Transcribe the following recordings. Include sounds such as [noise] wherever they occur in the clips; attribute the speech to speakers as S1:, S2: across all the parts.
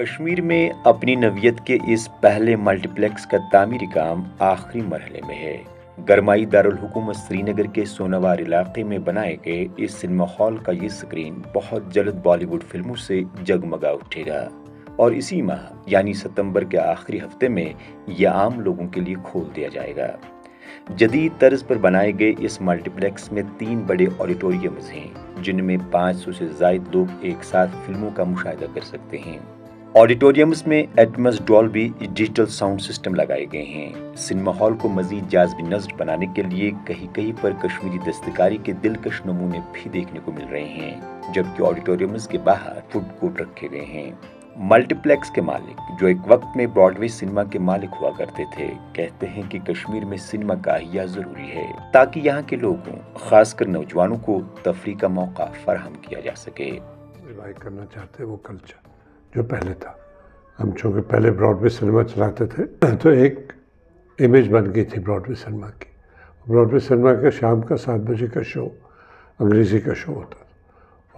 S1: कश्मीर में अपनी नवियत के इस पहले मल्टीप्लेक्स का तामीरी काम आखिरी मरहले में है। गरमाई दारुल हुकूमत श्रीनगर के सोनावार इलाके में बनाए गए इस सिनेमा हॉल का ये स्क्रीन बहुत जल्द बॉलीवुड फ़िल्मों से जगमगा उठेगा। और इसी माह, यानी सितंबर के आखिरी हफ़्ते में यह आम लोगों के लिए खोल दिया जाएगा। जदीद तर्ज पर बनाए गए इस मल्टीप्लेक्स में तीन बड़े ऑडिटोरियम्स हैं, जिनमें 500 से जायद लोग एक साथ फ़िल्मों का मुशाह कर सकते हैं। ऑडिटोरियम्स में Atmos Dolby digital sound system लगाए गए हैं। सिनेमा हॉल को मजीद जाजबी नज़र बनाने के लिए कहीं कहीं पर कश्मीरी दस्तकारी के दिलकश नमूने भी देखने को मिल रहे हैं, जबकि ऑडिटोरियम्स के बाहर फ़ूड कोर्ट रखे गए हैं। मल्टीप्लेक्स के मालिक, जो एक वक्त में ब्रॉडवे सिनेमा के मालिक हुआ करते थे, कहते हैं कि कश्मीर में सिनेमा का अहिया ज़रूरी है, ताकि यहाँ के लोगों, खासकर नौजवानों को तफरी का मौका फराहम किया जा सके।
S2: करना चाहते वो कल्चर। जो पहले था। हम चूँकि पहले ब्रॉडवे सिनेमा चलाते थे [clears throat] तो एक इमेज बन गई थी ब्रॉडवे सिनेमा की। ब्रॉडवे सिनेमा का शाम का सात बजे का शो अंग्रेज़ी का शो होता था।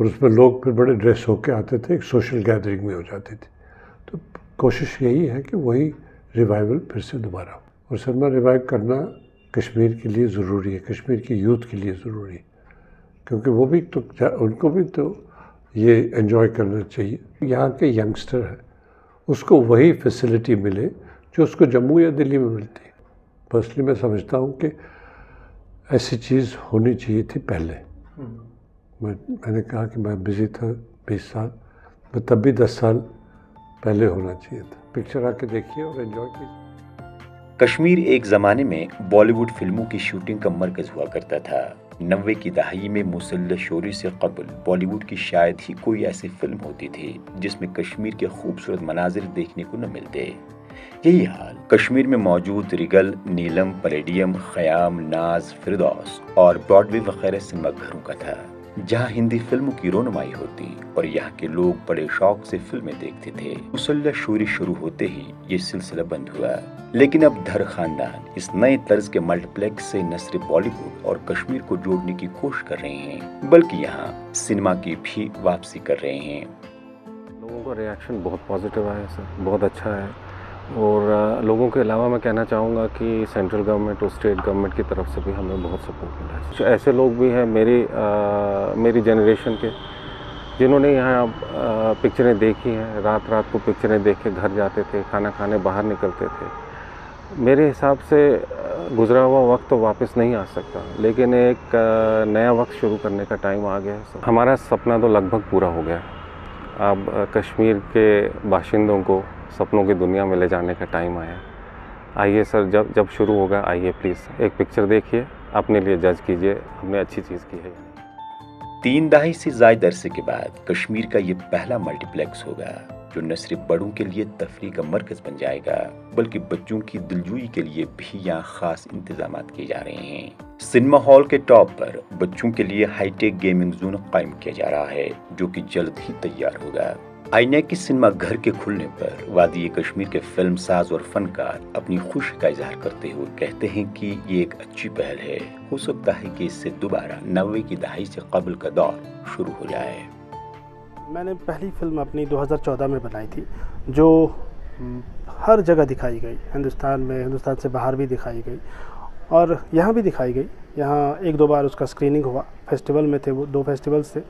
S2: और उसमें लोग फिर बड़े ड्रेस होके आते थे, एक सोशल गैदरिंग में हो जाती थी। तो कोशिश यही है कि वही रिवाइवल फिर से दोबारा हो। और सिनेमा रिवाइव करना कश्मीर के लिए ज़रूरी है, कश्मीर की यूथ के लिए ज़रूरी है। क्योंकि वो भी तो उनको भी तो ये एंजॉय करना चाहिए। यहाँ के यंगस्टर है उसको वही फैसिलिटी मिले जो उसको जम्मू या दिल्ली में मिलती। है पर्सनली मैं समझता हूँ कि ऐसी चीज़ होनी चाहिए थी पहले। हम्म। मैं मैंने कहा कि मैं बिज़ी था बीस साल मैं तब भी दस साल पहले होना चाहिए था। पिक्चर आके देखिए और एंजॉय कीजिए।
S1: कश्मीर एक ज़माने में बॉलीवुड फ़िल्मों की शूटिंग का मरकज़ हुआ करता था। नब्बे की दहाई में मुसल शोरी से कबल बॉलीवुड की शायद ही कोई ऐसी फ़िल्म होती थी, जिसमें कश्मीर के खूबसूरत मनाजिर देखने को न मिलते। यही हाल, कश्मीर में मौजूद रिगल, नीलम पलेडियम ख़याम, नाज, फिरदौस और ब्रॉडवे वगैरह सिनेमा घरों का था। जहाँ हिंदी फ़िल्मों की रोनमाई होती और यहाँ के लोग बड़े शौक से फ़िल्में देखते थे। मुसल्ला शूरी शुरू होते ही ये सिलसिला बंद हुआ। लेकिन अब धर खानदान इस नए तर्ज के मल्टीप्लेक्स से न सिर्फ़ बॉलीवुड और कश्मीर को जोड़ने की कोशिश कर रहे हैं, बल्कि यहाँ सिनेमा की भी वापसी कर रहे हैं।
S3: लोगों का रिएक्शन बहुत पॉजिटिव आया, सर। बहुत अच्छा है और लोगों के अलावा मैं कहना चाहूँगा कि सेंट्रल गवर्नमेंट और स्टेट गवर्नमेंट की तरफ़ से भी हमें बहुत सपोर्ट मिला है। ऐसे लोग भी हैं मेरी आ, मेरी जनरेशन के जिन्होंने यहाँ पिक्चरें देखी हैं। रात रात को पिक्चरें देख के घर जाते थे खाना खाने बाहर निकलते थे। मेरे हिसाब से गुजरा हुआ वक्त तो वापस नहीं आ सकता लेकिन एक नया वक्त शुरू करने का टाइम आ गया है। हमारा सपना तो लगभग पूरा हो गया अब कश्मीर के बाशिंदों को सपनों की दुनिया में ले जाने का टाइम आया। आइए सर, जब जब शुरू होगा, आइए प्लीज़ एक पिक्चर देखिए, अपने लिए जज कीजिए, हमने अच्छी चीज़ की है।
S1: तीन दहाई से जायद अरसे के बाद कश्मीर का ये पहला मल्टीप्लेक्स होगा, जो न सिर्फ़ बड़ों के लिए तफरी का मरकज बन जाएगा, बल्कि बच्चों की दिलजुई के लिए भी यहाँ खास इंतज़ाम किए जा रहे हैं। सिनेमा हॉल के टॉप पर बच्चों के लिए हाईटेक गेमिंग जोन कायम किया जा रहा है, जो कि जल्द ही तैयार होगा। की सिनेमा घर के खुलने पर वादी कश्मीर के फ़िल्म साज और फनकार अपनी खुशी का इजहार करते हुए कहते हैं कि ये एक अच्छी पहल है। हो सकता है कि इससे दोबारा नब्बे की दहाई से कबल का दौर शुरू हो जाए।
S4: मैंने पहली फ़िल्म अपनी 2014 में बनाई थी, जो हर जगह दिखाई गई। हिंदुस्तान में, हिंदुस्तान से बाहर भी दिखाई गई और यहाँ भी दिखाई गई। यहाँ एक दो बार उसका स्क्रीनिंग हुआ। फेस्टिवल में थे वो, दो फेस्टिवल्स थे।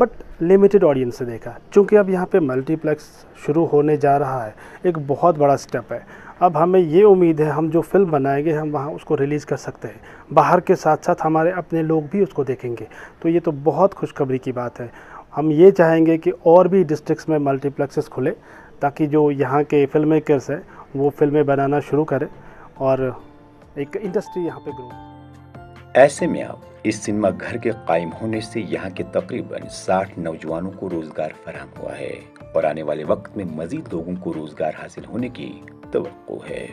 S4: बट लिमिटेड ऑडियंस से देखा। क्योंकि अब यहाँ पे मल्टीप्लेक्स शुरू होने जा रहा है, एक बहुत बड़ा स्टेप है। अब हमें ये उम्मीद है, हम जो फ़िल्म बनाएँगे, हम वहाँ उसको रिलीज़ कर सकते हैं। बाहर के साथ साथ हमारे अपने लोग भी उसको देखेंगे। तो ये तो बहुत खुशखबरी की बात है। हम ये चाहेंगे कि और भी डिस्ट्रिक्ट्स में मल्टीप्लेक्सेस खुले, ताकि जो यहाँ के फ़िल्म मेकर्स हैं, वो फ़िल्में बनाना शुरू करें और एक इंडस्ट्री यहाँ पे ग्रो।
S1: ऐसे में अब इस सिनेमा घर के कायम होने से यहाँ के तकरीबन 60 नौजवानों को रोज़गार फराहम हुआ है और आने वाले वक्त में मजीद लोगों को रोज़गार हासिल होने की तो है।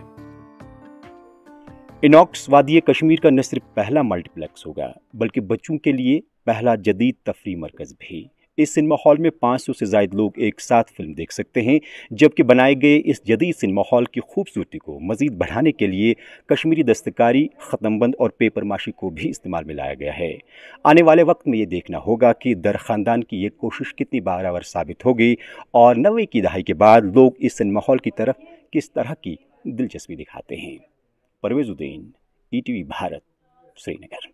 S1: इनॉक्स वादी कश्मीर का न सिर्फ़ पहला मल्टीप्लेक्स होगा, बल्कि बच्चों के लिए पहला जदीद तफरी मरकज भी। इस सिनेमा हॉल में 500 से ज़्यादा लोग एक साथ फ़िल्म देख सकते हैं, जबकि बनाए गए इस जदीद सिनेमा हॉल की खूबसूरती को मजीद बढ़ाने के लिए कश्मीरी दस्तकारी, ख़त्मबंद और पेपर माशी को भी इस्तेमाल में लाया गया है। आने वाले वक्त में ये देखना होगा कि दर ख़ानदान की ये कोशिश कितनी बारावर साबित होगी और नवे की दहाई के बाद लोग इस सिनेमा हॉल की तरफ़ किस तरह की दिलचस्पी दिखाते हैं। परवेजुद्दीन ई भारत, श्रीनगर।